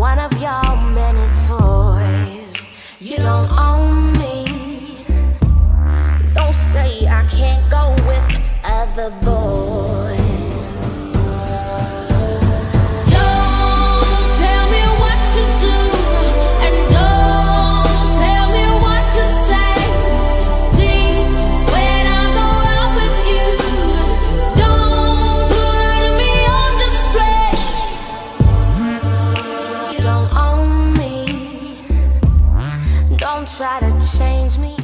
one of your many toys. You don't own me. Don't say I can't go with other boys. Don't own me. Don't try to change me.